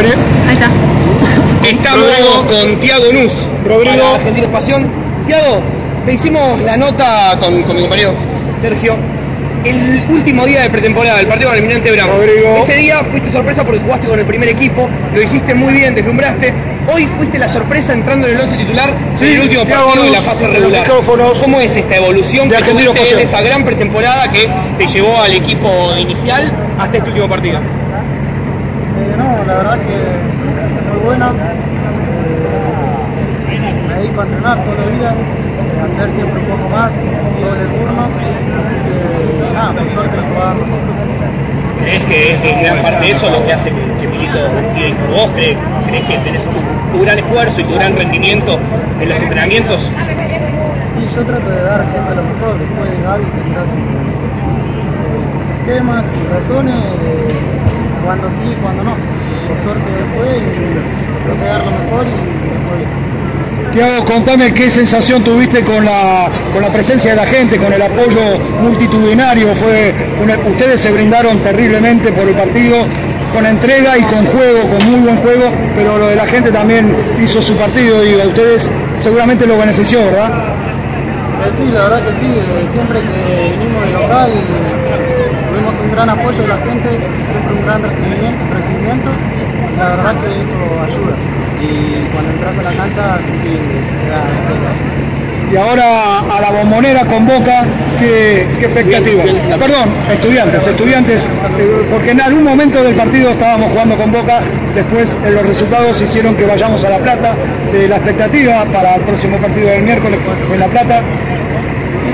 Ahí está. Estamos con Tiago Nuz, Rodrigo. Argentina Pasión. Tiago, te hicimos la nota con, con mi compañero Sergio. El último día de pretemporada, el partido con el Eminente Brown. Rodrigo. Ese día fuiste sorpresa porque jugaste con el primer equipo, lo hiciste muy bien, deslumbraste. Hoy fuiste la sorpresa entrando en el 11 titular Sí, en el último Thiago partido de la fase en regular. ¿Cómo es esta evolución de que tuviste de esa gran pretemporada que te llevó al equipo inicial hasta este último partido? Eh, no, la verdad que Eh, me dedico a entrenar todos los días, eh, a hacer siempre un poco más, doble turno. Así que nada, por suerte se va a dar los frutos. ¿Crees que es en gran parte eso lo que hace que, que Milito ir por vos? ¿Crees, crees que tenés tu, tu gran esfuerzo y tu gran rendimiento en los entrenamientos? Y yo trato de dar siempre lo mejor, después de Gaby tendrá sus, sus esquemas, sus razones, cuando sí y cuando no. Por suerte fue y traté de dar lo mejor y. Tiago, contame qué sensación tuviste con la, con la presencia de la gente, con el apoyo multitudinario. Fue una- ustedes se brindaron terriblemente por el partido, con entrega y con juego, con muy buen juego, pero lo de la gente también hizo su partido, digo, a ustedes seguramente lo benefició, ¿verdad? Eh, sí, la verdad que sí, eh, siempre que vinimos de local tuvimos un gran apoyo de la gente, siempre un gran recibimiento, recibimiento la verdad que eso ayuda. Y cuando entras a la cancha sí que te da Y ahora a la bombonera con Boca, ¿qué, qué expectativa? Perdón, estudiantes, estudiantes, eh, porque en algún momento del partido estábamos jugando con Boca, después eh, los resultados hicieron que vayamos a La Plata, de la expectativa para el próximo partido del miércoles en La Plata.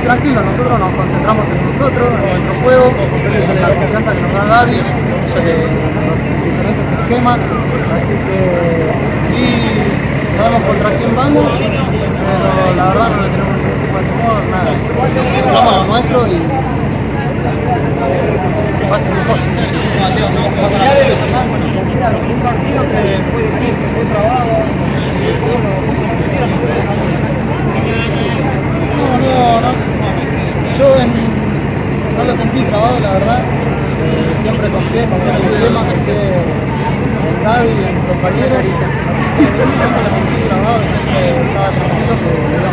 Tranquilo, nosotros nos concentramos en nosotros, en nuestro juego, en la confianza que nos da Gaby, eh, los diferentes esquemas, así que sí sabemos contra quién vamos, pero la verdad no le tenemos ningún tipo de temor, nada. Vamos a lo nuestro y pase mejor. No, no, no. Yo en- sentí trabado, la verdad. Eh, siempre confié, confié en el tema, confié en Gaby, en mis compañeros. Así que nunca sentí trabado, siempre estaba tranquilo que